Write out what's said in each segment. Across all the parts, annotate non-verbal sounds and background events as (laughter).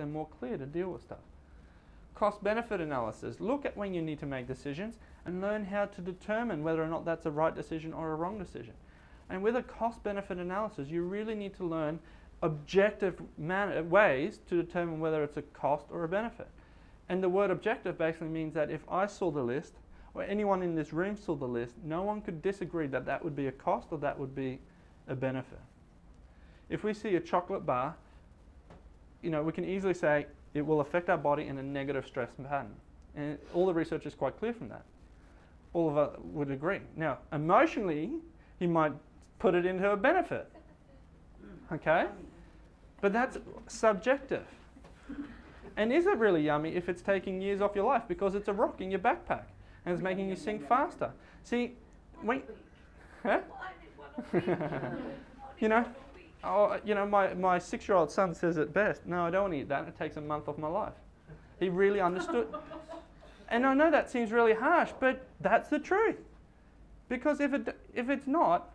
and more clear to deal with stuff. Cost benefit analysis. Look at when you need to make decisions and learn how to determine whether or not that's a right decision or a wrong decision. And with a cost benefit analysis, you really need to learn objective manner, uh, ways to determine whether it's a cost or a benefit. And the word objective basically means that if I saw the list, or anyone in this room saw the list, no one could disagree that that would be a cost or that would be a benefit. If we see a chocolate bar, you know, we can easily say it will affect our body in a negative stress pattern. And all the research is quite clear from that. All of us would agree. Now, emotionally, he might put it into a benefit. (laughs) Okay? But that's subjective. And is it really yummy if it's taking years off your life because it's a rock in your backpack and it's making you sink faster? See, when. Huh? (laughs) you know? Oh, you know, my, my six year old son says it best. No, I don't want to eat that. It takes a month off my life. He really understood. (laughs) and I know that seems really harsh, but that's the truth. Because if, it, if it's not,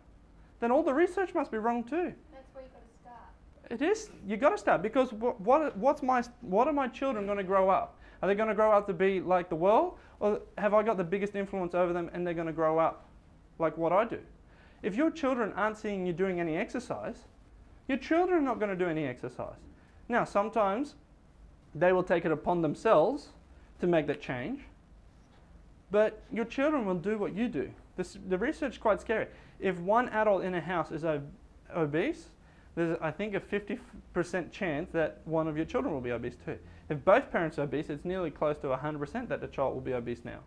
then all the research must be wrong too. That's where you've got to start. It is. You've got to start because what, what, what's my, what are my children going to grow up? Are they going to grow up to be like the world? Or have I got the biggest influence over them and they're going to grow up like what I do? If your children aren't seeing you doing any exercise, your children are not going to do any exercise. Now, sometimes they will take it upon themselves to make that change, but your children will do what you do. This, the research is quite scary. If one adult in a house is ob- obese, there's, I think, a 50% chance that one of your children will be obese too. If both parents are obese, it's nearly close to 100% that the child will be obese now.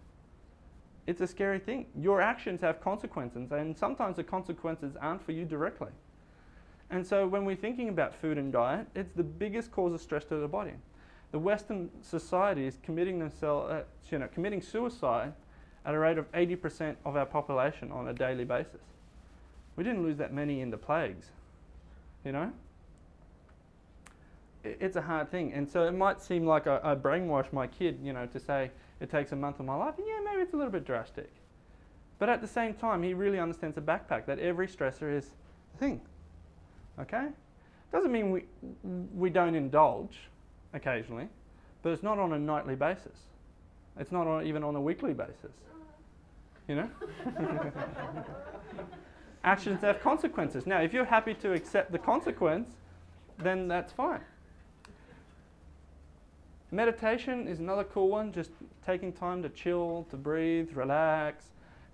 It's a scary thing. Your actions have consequences, and sometimes the consequences aren't for you directly. And so when we're thinking about food and diet, it's the biggest cause of stress to the body. The Western society is committing themselves, uh, you know, committing suicide at a rate of 80% of our population on a daily basis. We didn't lose that many in the plagues, you know? It's a hard thing. And so it might seem like I, I brainwash my kid, you know, to say it takes a month of my life. And yeah, maybe it's a little bit drastic. But at the same time, he really understands the backpack, that every stressor is a thing. Okay? Doesn't mean we, we don't indulge occasionally, but it's not on a nightly basis. It's not on, even on a weekly basis. You know? (laughs) Actions have consequences. Now, if you're happy to accept the consequence, then that's fine. Meditation is another cool one, just taking time to chill, to breathe, relax.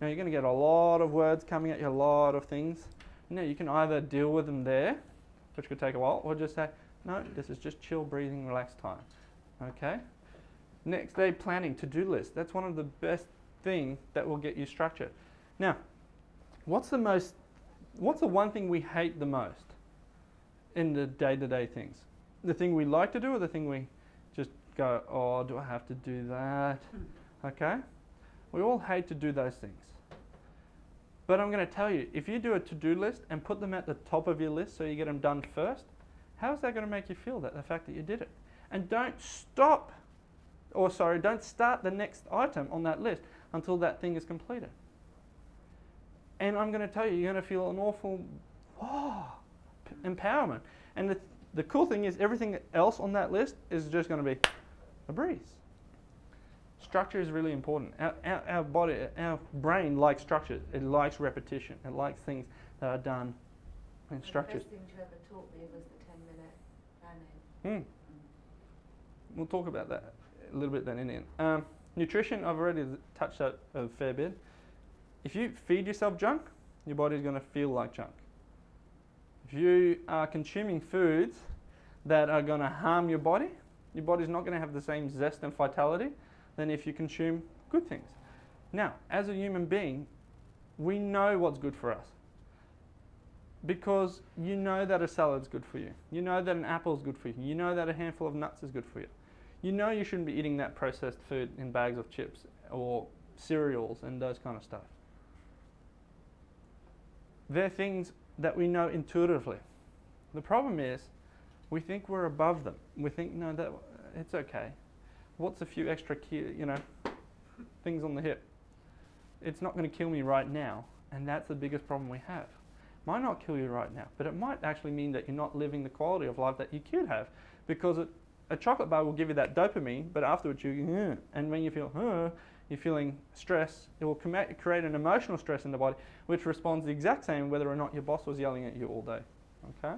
Now, you're going to get a lot of words coming at you, a lot of things. Now, you can either deal with them there, which could take a while, or just say, no, this is just chill, breathing, relaxed time. Okay? Next day planning, to do list. That's one of the best things that will get you structured. Now, what's the most, what's the one thing we hate the most in the day to day things? The thing we like to do or the thing we just go, oh, do I have to do that? Hmm. Okay? We all hate to do those things. But I'm going to tell you, if you do a to do list and put them at the top of your list so you get them done first, how's that going to make you feel that the fact that you did it? And don't stop, or sorry, don't start the next item on that list until that thing is completed. And I'm going to tell you, you're going to feel an awful wow, empowerment. And the, the cool thing is, everything else on that list is just going to be a breeze. Structure is really important. Our, our, our, body, our brain likes structure. It likes repetition. It likes things that are done in structures. The first thing you ever taught me was the 10 minute planning. Hmm. We'll talk about that a little bit then in the end. Um, nutrition, I've already touched that a fair bit. If you feed yourself junk, your body's going to feel like junk. If you are consuming foods that are going to harm your body, your body's not going to have the same zest and vitality than if you consume good things. Now, as a human being, we know what's good for us because you know that a salad's good for you. You know that an apple is good for you. You know that a handful of nuts is good for you. You know you shouldn't be eating that processed food in bags of chips or cereals and those kind of stuff. They're things that we know intuitively. The problem is we think we're above them. We think, no, that it's okay. What's a few extra, you know, things on the hip? It's not going to kill me right now, and that's the biggest problem we have. Might not kill you right now, but it might actually mean that you're not living the quality of life that you could have, because it a chocolate bar will give you that dopamine, but afterwards you, and when you feel, you're feeling stress, it will create an emotional stress in the body, which responds the exact same whether or not your boss was yelling at you all day. Okay?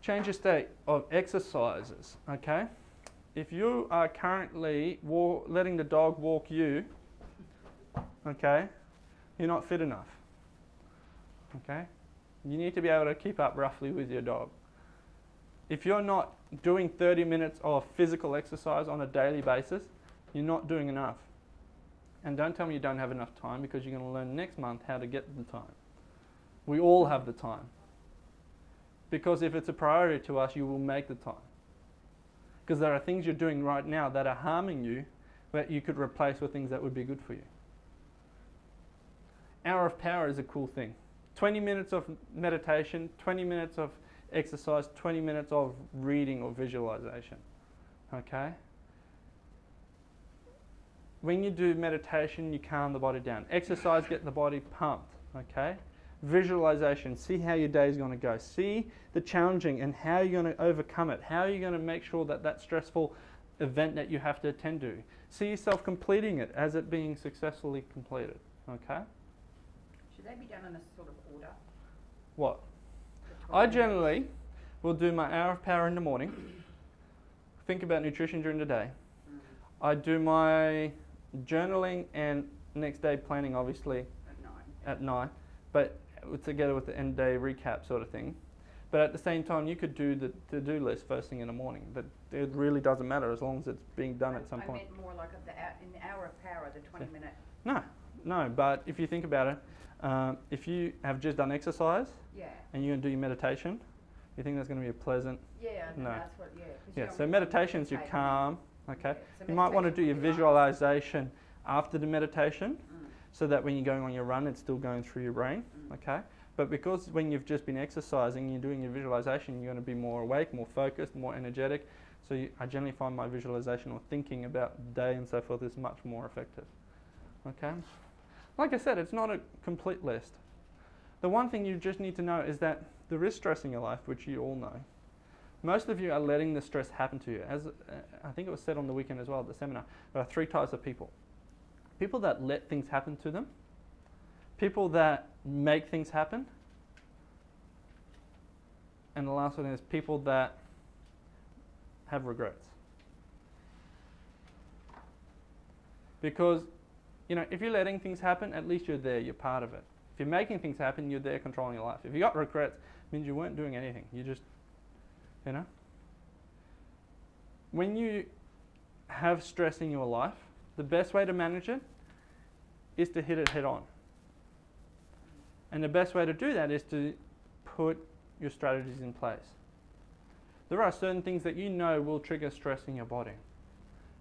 Change your state of exercises. Okay? If you are currently letting the dog walk you, okay, you're not fit enough. Okay? You need to be able to keep up roughly with your dog. If you're not doing 30 minutes of physical exercise on a daily basis, you're not doing enough. And don't tell me you don't have enough time because you're going to learn next month how to get the time. We all have the time. Because if it's a priority to us, you will make the time. Because there are things you're doing right now that are harming you that you could replace with things that would be good for you. Hour of power is a cool thing. 20 minutes of meditation, 20 minutes of exercise, 20 minutes of reading or visualization. Okay? When you do meditation, you calm the body down. Exercise, get the body pumped. Okay? Visualization, see how your day is going to go. See the challenging and how you're going to overcome it. How are you going to make sure that that stressful event that you have to attend to, see yourself completing it as it being successfully completed. Okay? Should they be done in a sort of order? What? I generally will do my hour of power in the morning, (coughs) think about nutrition during the day. Mm, I do my journaling and next day planning, obviously, At nine. at night, but together with the end day recap sort of thing. But at the same time, you could do the to do list first thing in the morning. But it really doesn't matter as long as it's being done I- at some point. I meant more like the, hou- in the hour of power, the twenty minute, No, no, but if you think about it, um, if you have just done exercise yeah, and you're going to do your meditation, you think that's going to be a pleasant yeah, No. that's what, yeah. Yeah, so meditation's your calm, okay? Yeah, so You might want to do your would be like- visualization after the meditation Mm, so that when you're going on your run, it's still going through your brain, mm. okay? But because when you've just been exercising, you're doing your visualization, you're going to be more awake, more focused, more energetic. So you, I generally find my visualization or thinking about the day and so forth is much more effective, okay? Like I said, it's not a complete list. The one thing you just need to know is that there is stress in your life, which you all know. Most of you are letting the stress happen to you. As uh, I think it was said on the weekend as well at the seminar, there are three types of people people that let things happen to them, people that make things happen, and the last one is people that have regrets. Because, you know, if you're letting things happen, at least you're there, you're part of it. If you're making things happen, you're there controlling your life. If you got regrets, it means you weren't doing anything. You just, you know. When you have stress in your life, the best way to manage it is to hit it head on. And the best way to do that is to put your strategies in place. There are certain things that you know will trigger stress in your body.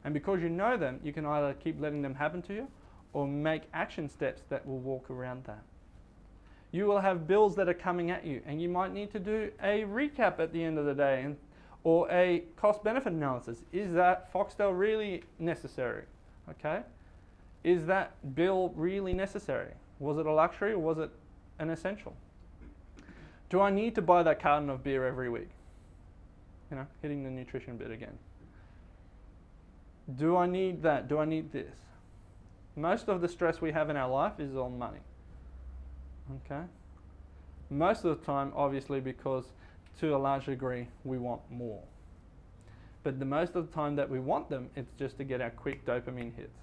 And because you know them, you can either keep letting them happen to you or make action steps that will walk around that. You will have bills that are coming at you, and you might need to do a recap at the end of the day and, or a cost benefit analysis. Is that Foxtel really necessary? Okay? Is that bill really necessary? Was it a luxury or was it an essential? Do I need to buy that carton of beer every week? You know, hitting the nutrition bit again. Do I need that? Do I need this? Most of the stress we have in our life is on money. Okay? Most of the time, obviously, because to a large degree we want more. But the most of the time that we want them, it's just to get our quick dopamine hits.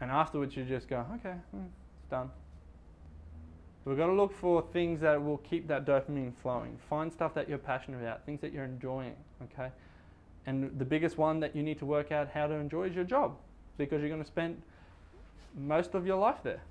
And afterwards, you just go, okay, mm, it's done. We've got to look for things that will keep that dopamine flowing. Find stuff that you're passionate about, things that you're enjoying, okay? And the biggest one that you need to work out how to enjoy is your job because you're going to spend most of your life there.